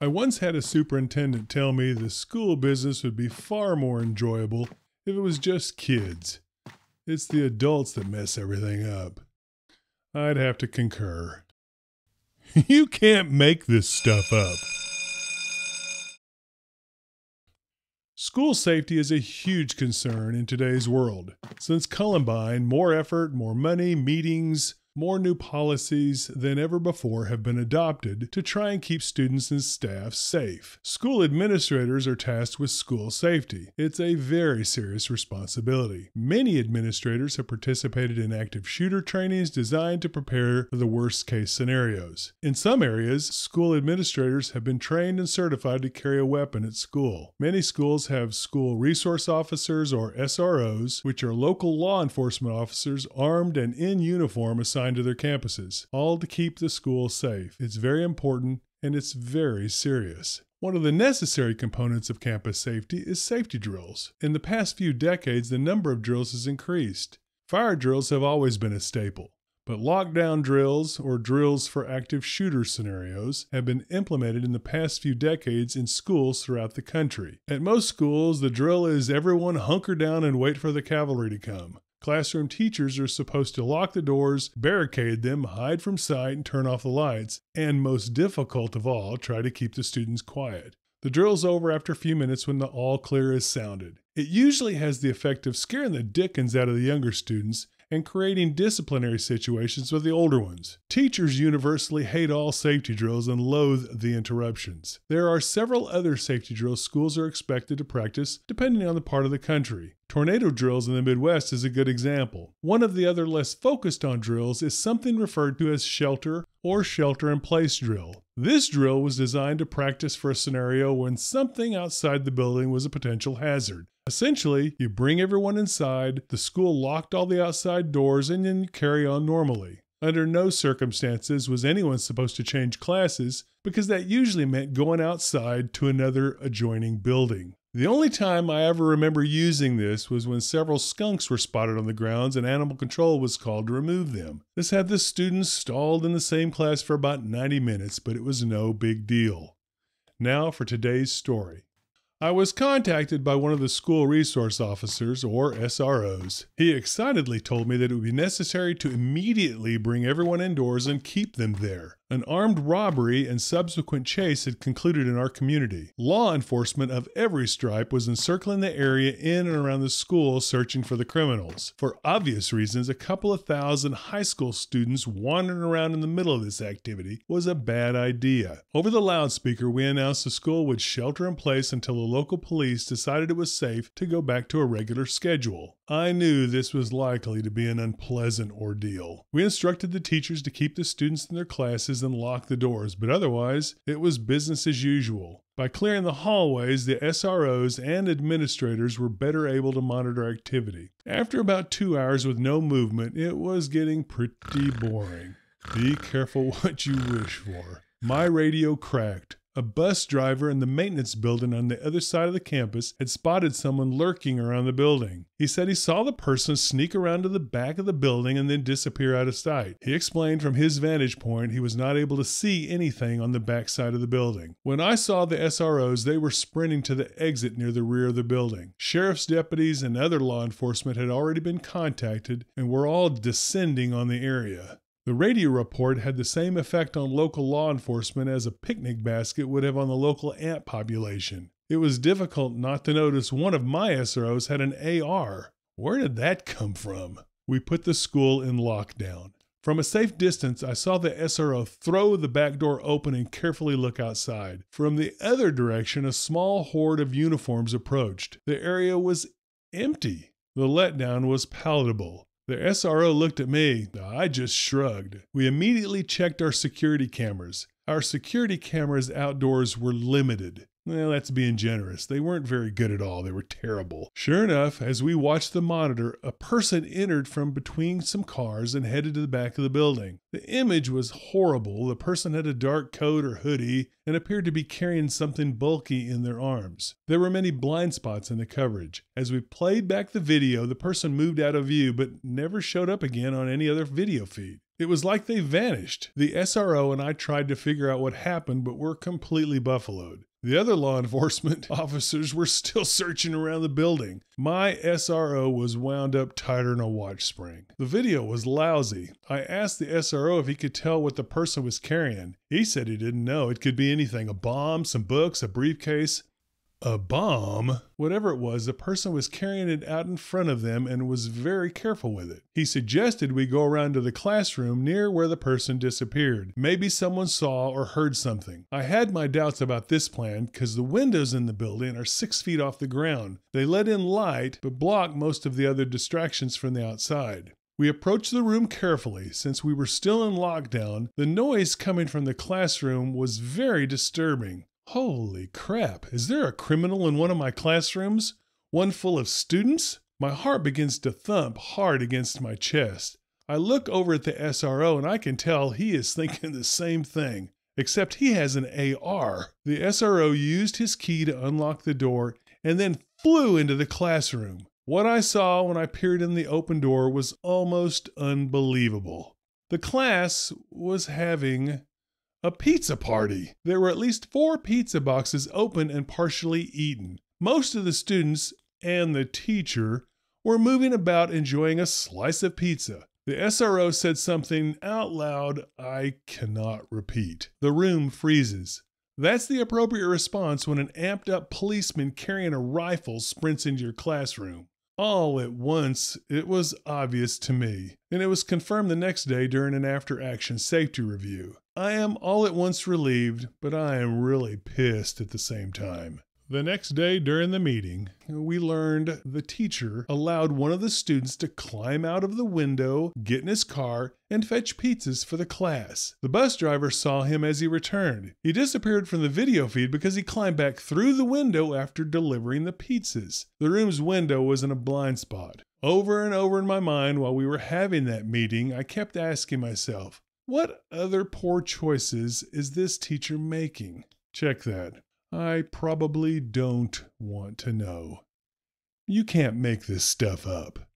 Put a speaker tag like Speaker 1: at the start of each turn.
Speaker 1: I once had a superintendent tell me the school business would be far more enjoyable if it was just kids. It's the adults that mess everything up. I'd have to concur. you can't make this stuff up. School safety is a huge concern in today's world. Since Columbine, more effort, more money, meetings, more new policies than ever before have been adopted to try and keep students and staff safe. School administrators are tasked with school safety. It's a very serious responsibility. Many administrators have participated in active shooter trainings designed to prepare for the worst case scenarios. In some areas, school administrators have been trained and certified to carry a weapon at school. Many schools have school resource officers or SROs, which are local law enforcement officers armed and in uniform assigned to their campuses, all to keep the school safe. It's very important and it's very serious. One of the necessary components of campus safety is safety drills. In the past few decades, the number of drills has increased. Fire drills have always been a staple, but lockdown drills, or drills for active shooter scenarios, have been implemented in the past few decades in schools throughout the country. At most schools, the drill is everyone hunker down and wait for the cavalry to come. Classroom teachers are supposed to lock the doors, barricade them, hide from sight, and turn off the lights, and most difficult of all, try to keep the students quiet. The drill's over after a few minutes when the all clear is sounded. It usually has the effect of scaring the dickens out of the younger students and creating disciplinary situations with the older ones. Teachers universally hate all safety drills and loathe the interruptions. There are several other safety drills schools are expected to practice depending on the part of the country. Tornado drills in the Midwest is a good example. One of the other less focused on drills is something referred to as shelter or shelter in place drill. This drill was designed to practice for a scenario when something outside the building was a potential hazard. Essentially, you bring everyone inside, the school locked all the outside doors, and then you carry on normally. Under no circumstances was anyone supposed to change classes because that usually meant going outside to another adjoining building. The only time I ever remember using this was when several skunks were spotted on the grounds and animal control was called to remove them. This had the students stalled in the same class for about 90 minutes, but it was no big deal. Now for today's story. I was contacted by one of the school resource officers, or SROs. He excitedly told me that it would be necessary to immediately bring everyone indoors and keep them there. An armed robbery and subsequent chase had concluded in our community. Law enforcement of every stripe was encircling the area in and around the school searching for the criminals. For obvious reasons, a couple of thousand high school students wandering around in the middle of this activity was a bad idea. Over the loudspeaker, we announced the school would shelter in place until the local police decided it was safe to go back to a regular schedule. I knew this was likely to be an unpleasant ordeal. We instructed the teachers to keep the students in their classes and lock the doors, but otherwise, it was business as usual. By clearing the hallways, the SROs and administrators were better able to monitor activity. After about two hours with no movement, it was getting pretty boring. Be careful what you wish for. My radio cracked. A bus driver in the maintenance building on the other side of the campus had spotted someone lurking around the building. He said he saw the person sneak around to the back of the building and then disappear out of sight. He explained from his vantage point he was not able to see anything on the back side of the building. When I saw the SROs, they were sprinting to the exit near the rear of the building. Sheriff's deputies and other law enforcement had already been contacted and were all descending on the area. The radio report had the same effect on local law enforcement as a picnic basket would have on the local ant population. It was difficult not to notice one of my SROs had an AR. Where did that come from? We put the school in lockdown. From a safe distance, I saw the SRO throw the back door open and carefully look outside. From the other direction, a small horde of uniforms approached. The area was empty. The letdown was palatable. The SRO looked at me. I just shrugged. We immediately checked our security cameras. Our security cameras outdoors were limited. Well, that's being generous. They weren't very good at all. They were terrible. Sure enough, as we watched the monitor, a person entered from between some cars and headed to the back of the building. The image was horrible. The person had a dark coat or hoodie and appeared to be carrying something bulky in their arms. There were many blind spots in the coverage. As we played back the video, the person moved out of view but never showed up again on any other video feed. It was like they vanished. The SRO and I tried to figure out what happened, but were completely buffaloed. The other law enforcement officers were still searching around the building. My SRO was wound up tighter than a watch spring. The video was lousy. I asked the SRO if he could tell what the person was carrying. He said he didn't know. It could be anything a bomb, some books, a briefcase. A bomb? Whatever it was, the person was carrying it out in front of them and was very careful with it. He suggested we go around to the classroom near where the person disappeared. Maybe someone saw or heard something. I had my doubts about this plan because the windows in the building are six feet off the ground. They let in light but block most of the other distractions from the outside. We approached the room carefully. Since we were still in lockdown, the noise coming from the classroom was very disturbing. Holy crap, is there a criminal in one of my classrooms? One full of students? My heart begins to thump hard against my chest. I look over at the SRO and I can tell he is thinking the same thing, except he has an AR. The SRO used his key to unlock the door and then flew into the classroom. What I saw when I peered in the open door was almost unbelievable. The class was having a pizza party. There were at least four pizza boxes open and partially eaten. Most of the students and the teacher were moving about enjoying a slice of pizza. The SRO said something out loud I cannot repeat. The room freezes. That's the appropriate response when an amped up policeman carrying a rifle sprints into your classroom. All at once, it was obvious to me, and it was confirmed the next day during an after action safety review. I am all at once relieved, but I am really pissed at the same time. The next day during the meeting, we learned the teacher allowed one of the students to climb out of the window, get in his car, and fetch pizzas for the class. The bus driver saw him as he returned. He disappeared from the video feed because he climbed back through the window after delivering the pizzas. The room's window was in a blind spot. Over and over in my mind while we were having that meeting, I kept asking myself, what other poor choices is this teacher making? Check that. I probably don't want to know. You can't make this stuff up.